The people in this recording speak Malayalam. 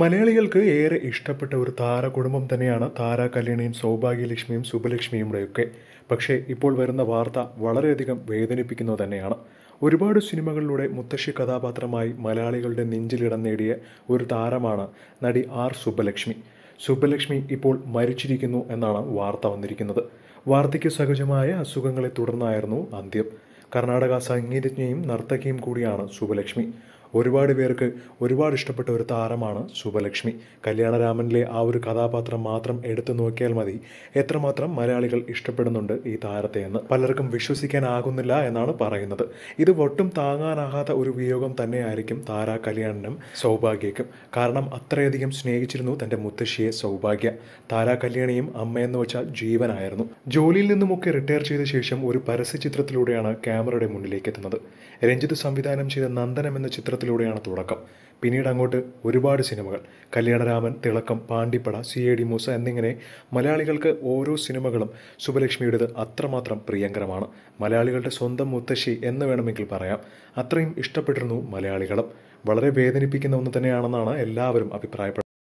മലയാളികൾക്ക് ഏറെ ഇഷ്ടപ്പെട്ട ഒരു താര കുടുംബം തന്നെയാണ് താര കല്യാണിയും സൗഭാഗ്യലക്ഷ്മിയും സുബലക്ഷ്മിയുടെയൊക്കെ പക്ഷേ ഇപ്പോൾ വരുന്ന വാർത്ത വളരെയധികം വേദനിപ്പിക്കുന്നത് തന്നെയാണ്. ഒരുപാട് സിനിമകളിലൂടെ മുത്തശ്ശി കഥാപാത്രമായി മലയാളികളുടെ നെഞ്ചിലിടം നേടിയ ഒരു താരമാണ് നടി ആർ സുബലക്ഷ്മി. സുബലക്ഷ്മി ഇപ്പോൾ മരിച്ചിരിക്കുന്നു എന്നാണ് വാർത്ത വന്നിരിക്കുന്നത്. വാർത്തയ്ക്ക് സഹജമായ അസുഖങ്ങളെ തുടർന്നായിരുന്നു അന്ത്യം. കർണാടക സംഗീതജ്ഞയും നർത്തകിയും കൂടിയാണ് സുബലക്ഷ്മി. ഒരുപാട് പേർക്ക് ഒരുപാട് ഇഷ്ടപ്പെട്ട ഒരു താരമാണ് സുബലക്ഷ്മി കല്യാണരാമനിലെ ആ ഒരു കഥാപാത്രം മാത്രം എടുത്തു നോക്കിയാൽ മതി. എത്രമാത്രം മലയാളികൾ ഇഷ്ടപ്പെടുന്നുണ്ട് ഈ താരത്തെ എന്ന്. പലർക്കും വിശ്വസിക്കാനാകുന്നില്ല എന്നാണ് പറയുന്നത്. ഇത് ഒട്ടും താങ്ങാനാകാത്ത ഒരു വിയോഗം തന്നെയായിരിക്കും താര കല്യാണിനും സൗഭാഗ്യക്കും കാരണം അത്രയധികം സ്നേഹിച്ചിരുന്നു തന്റെ മുത്തശ്ശിയെ സൗഭാഗ്യ. താര കല്യാണിയും അമ്മയെന്ന് വെച്ചാൽ ജീവനായിരുന്നു. ജോലിയിൽ നിന്നുമൊക്കെ റിട്ടയർ ചെയ്ത ശേഷം ഒരു പരസ്യ ചിത്രത്തിലൂടെയാണ് ക്യാമറയുടെ മുന്നിലേക്ക് എത്തുന്നത്. രഞ്ജിത് സംവിധാനം ചെയ്ത നന്ദനം എന്ന ചിത്രത്തിലൂടെയാണ് തുടക്കം. പിന്നീട് അങ്ങോട്ട് ഒരുപാട് സിനിമകൾ. Kalyanaraman Thilakkam Pandippada C I D Moosa എന്നിങ്ങനെ മലയാളികൾക്ക് ഓരോ സിനിമകളും സുബലക്ഷ്മിയുടേത് അത്രമാത്രം പ്രിയങ്കരമാണ്. മലയാളികളുടെ സ്വന്തം മുത്തശ്ശി എന്ന് വേണമെങ്കിൽ പറയാം. അത്രയും ഇഷ്ടപ്പെട്ടിരുന്നു മലയാളികളും. വളരെ വേദനിപ്പിക്കുന്ന ഒന്ന് തന്നെയാണെന്നാണ് എല്ലാവരും അഭിപ്രായപ്പെടുന്നത്.